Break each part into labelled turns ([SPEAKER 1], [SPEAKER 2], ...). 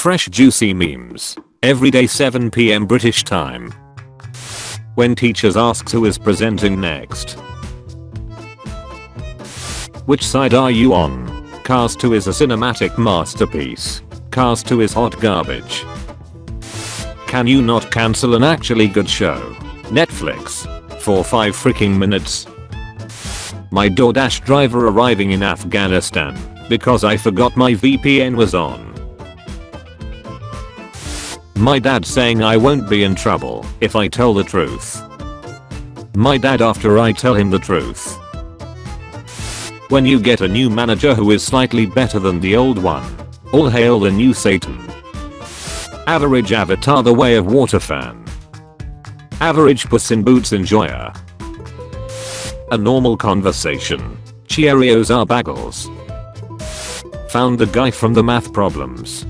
[SPEAKER 1] Fresh juicy memes. Every day 7pm British time. When teachers asks who is presenting next. Which side are you on? Cars 2 is a cinematic masterpiece. Cars 2 is hot garbage. Can you not cancel an actually good show? Netflix. For 5 freaking minutes. My DoorDash driver arriving in Afghanistan because I forgot my VPN was on. My dad saying I won't be in trouble if I tell the truth. My dad after I tell him the truth. When you get a new manager who is slightly better than the old one. All hail the new Satan. Average avatar the way of water fan. Average puss in boots enjoyer. A normal conversation. Cheerios are bagels. Found the guy from the math problems.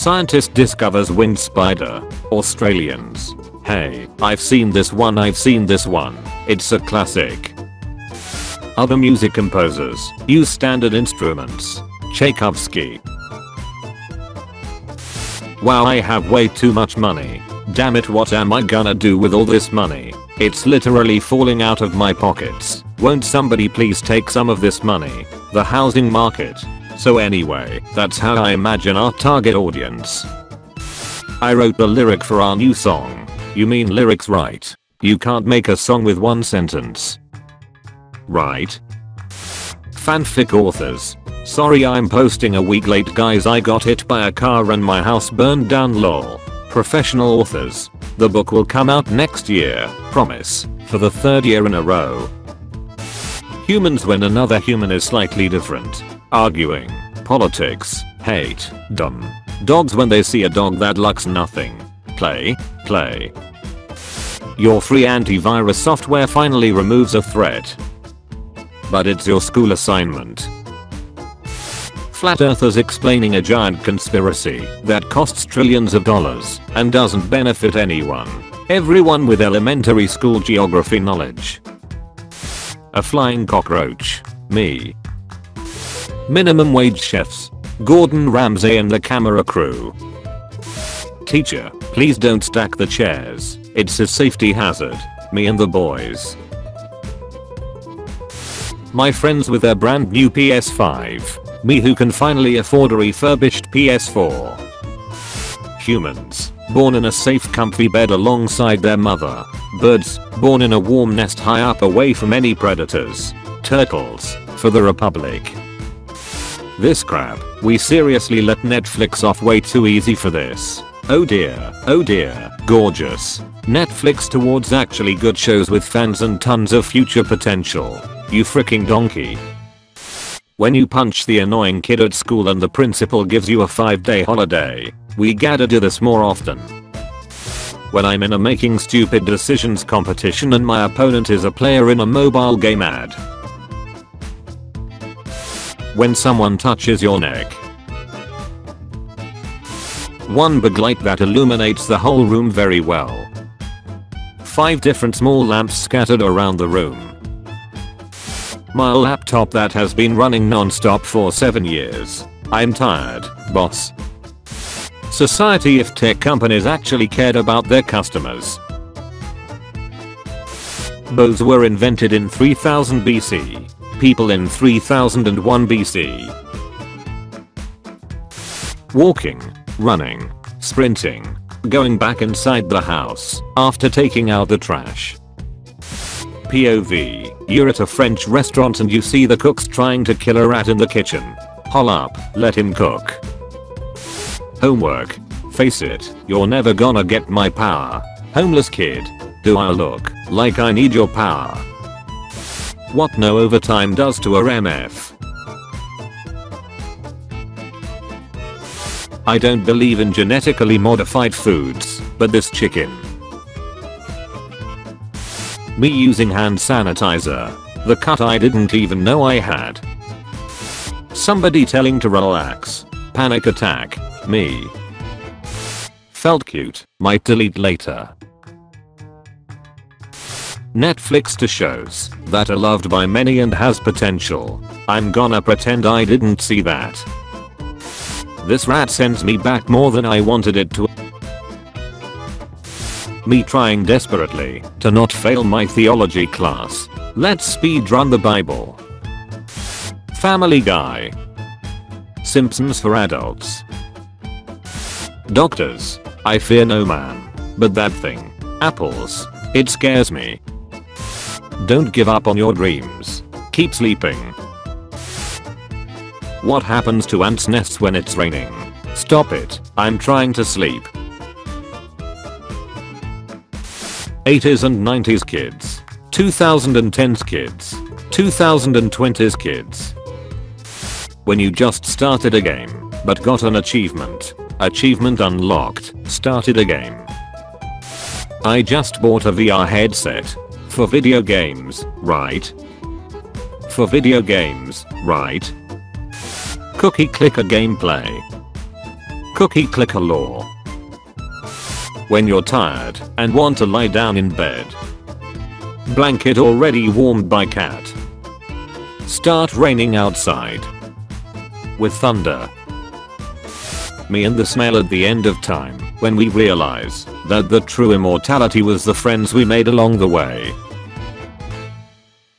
[SPEAKER 1] Scientist discovers wind spider. Australians. Hey, I've seen this one I've seen this one. It's a classic. Other music composers use standard instruments. Tchaikovsky. Wow I have way too much money. Damn it what am I gonna do with all this money? It's literally falling out of my pockets. Won't somebody please take some of this money? The housing market. So anyway, that's how I imagine our target audience. I wrote the lyric for our new song. You mean lyrics right? You can't make a song with one sentence. Right? Fanfic authors. Sorry I'm posting a week late guys I got hit by a car and my house burned down lol. Professional authors. The book will come out next year, promise, for the third year in a row. Humans when another human is slightly different. Arguing. Politics. Hate. Dumb. Dogs when they see a dog that looks nothing. Play. Play. Your free antivirus software finally removes a threat. But it's your school assignment. Flat earthers explaining a giant conspiracy that costs trillions of dollars and doesn't benefit anyone. Everyone with elementary school geography knowledge. A flying cockroach. Me. Minimum wage chefs. Gordon Ramsay and the camera crew. Teacher, please don't stack the chairs. It's a safety hazard. Me and the boys. My friends with their brand new PS5. Me who can finally afford a refurbished PS4. Humans. Born in a safe comfy bed alongside their mother. Birds. Born in a warm nest high up away from any predators. Turtles. For the Republic. This crap, we seriously let Netflix off way too easy for this. Oh dear, oh dear, gorgeous. Netflix towards actually good shows with fans and tons of future potential. You freaking donkey. When you punch the annoying kid at school and the principal gives you a 5 day holiday. We gotta do this more often. When I'm in a making stupid decisions competition and my opponent is a player in a mobile game ad when someone touches your neck. One big light that illuminates the whole room very well. 5 different small lamps scattered around the room. My laptop that has been running non-stop for 7 years. I'm tired, boss. Society if tech companies actually cared about their customers. Bows were invented in 3000 BC people in 3001 BC. Walking, running, sprinting, going back inside the house after taking out the trash. POV, you're at a French restaurant and you see the cooks trying to kill a rat in the kitchen. Hol up, let him cook. Homework. Face it, you're never gonna get my power. Homeless kid. Do I look like I need your power? What no overtime does to a MF. I don't believe in genetically modified foods, but this chicken. Me using hand sanitizer. The cut I didn't even know I had. Somebody telling to relax. Panic attack. Me. Felt cute. Might delete later. Netflix to shows that are loved by many and has potential. I'm gonna pretend I didn't see that. This rat sends me back more than I wanted it to. Me trying desperately to not fail my theology class. Let's speed run the Bible. Family Guy. Simpsons for adults. Doctors. I fear no man. But that thing. Apples. It scares me. Don't give up on your dreams. Keep sleeping. What happens to ants' nests when it's raining? Stop it. I'm trying to sleep. 80s and 90s kids. 2010s kids. 2020s kids. When you just started a game, but got an achievement. Achievement unlocked. Started a game. I just bought a VR headset. For video games, right? For video games, right? Cookie clicker gameplay. Cookie clicker lore. When you're tired and want to lie down in bed. Blanket already warmed by cat. Start raining outside. With thunder. Me and the smell at the end of time when we realize that the true immortality was the friends we made along the way.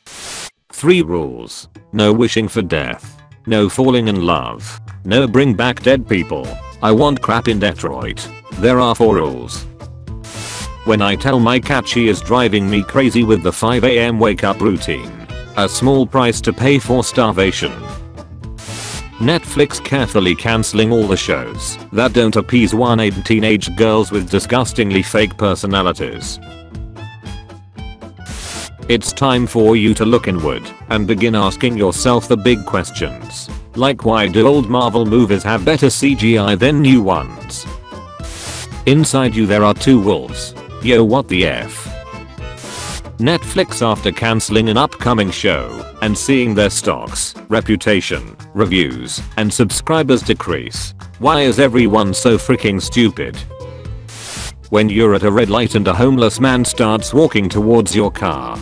[SPEAKER 1] 3 rules. No wishing for death. No falling in love. No bring back dead people. I want crap in Detroit. There are 4 rules. When I tell my cat she is driving me crazy with the 5am wake up routine. A small price to pay for starvation. Netflix carefully cancelling all the shows that don't appease one-eyed teenage girls with disgustingly fake personalities. It's time for you to look inward and begin asking yourself the big questions. Like why do old Marvel movies have better CGI than new ones? Inside you there are two wolves. Yo what the F? Netflix after cancelling an upcoming show and seeing their stocks, reputation, reviews, and subscribers decrease. Why is everyone so freaking stupid? When you're at a red light and a homeless man starts walking towards your car,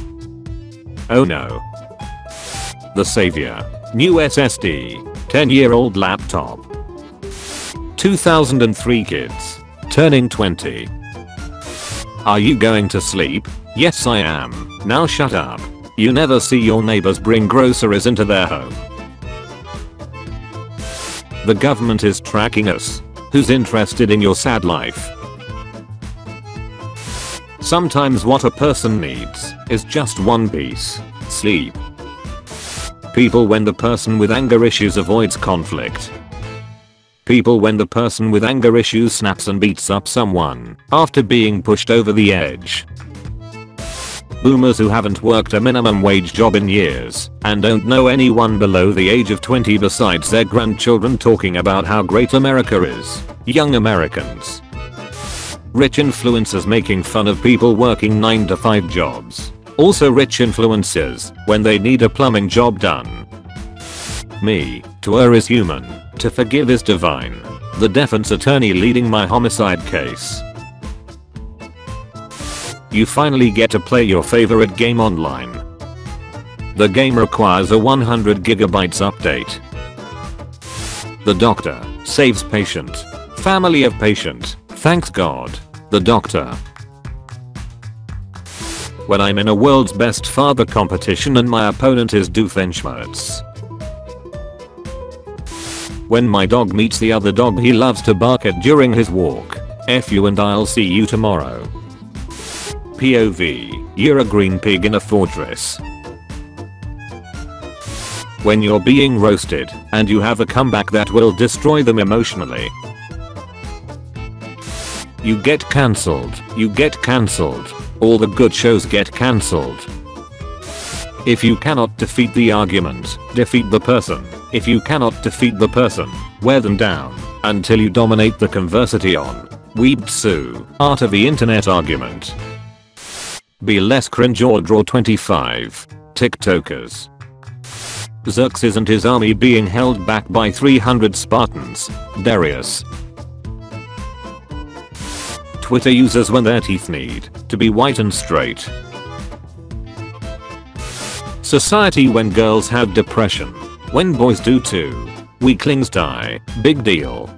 [SPEAKER 1] Oh no. The Savior. New SSD. 10 year old laptop. 2003 kids. Turning 20. Are you going to sleep? Yes I am. Now shut up. You never see your neighbors bring groceries into their home. The government is tracking us. Who's interested in your sad life? Sometimes what a person needs is just one piece. Sleep. People when the person with anger issues avoids conflict. People when the person with anger issues snaps and beats up someone after being pushed over the edge. Boomers who haven't worked a minimum wage job in years and don't know anyone below the age of 20 besides their grandchildren talking about how great America is. Young Americans. Rich influencers making fun of people working 9 to 5 jobs. Also rich influencers when they need a plumbing job done. Me, to err is human, to forgive is divine. The defense attorney leading my homicide case. You finally get to play your favorite game online. The game requires a 100 gigabytes update. The doctor saves patient. Family of patient Thanks God. The doctor. When I'm in a world's best father competition and my opponent is Doofenshmirtz. When my dog meets the other dog he loves to bark at during his walk. F you and I'll see you tomorrow. POV, you're a green pig in a fortress. When you're being roasted and you have a comeback that will destroy them emotionally, you get cancelled. You get cancelled. All the good shows get cancelled. If you cannot defeat the argument, defeat the person. If you cannot defeat the person, wear them down until you dominate the conversation. Weebtsu, art of the internet argument. Be less cringe or draw 25. TikTokers. Xerxes and his army being held back by 300 Spartans. Darius, Twitter users when their teeth need to be white and straight. Society when girls have depression. When boys do too. Weaklings die. Big deal.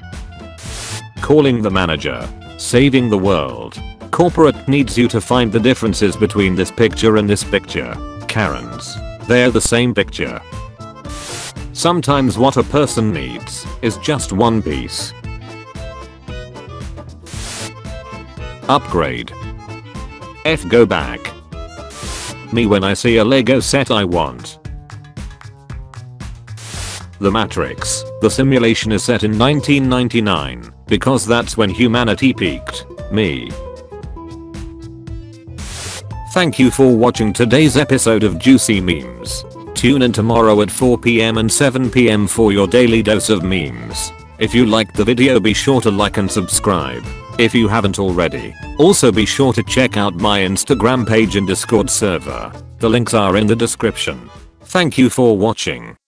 [SPEAKER 1] Calling the manager. Saving the world. Corporate needs you to find the differences between this picture and this picture. Karens. They're the same picture. Sometimes what a person needs is just one piece. Upgrade. F go back. Me when I see a Lego set I want. The Matrix. The simulation is set in 1999 because that's when humanity peaked. Me. Thank you for watching today's episode of Juicy Memes. Tune in tomorrow at 4pm and 7pm for your daily dose of memes. If you liked the video be sure to like and subscribe if you haven't already. Also be sure to check out my Instagram page and Discord server. The links are in the description. Thank you for watching.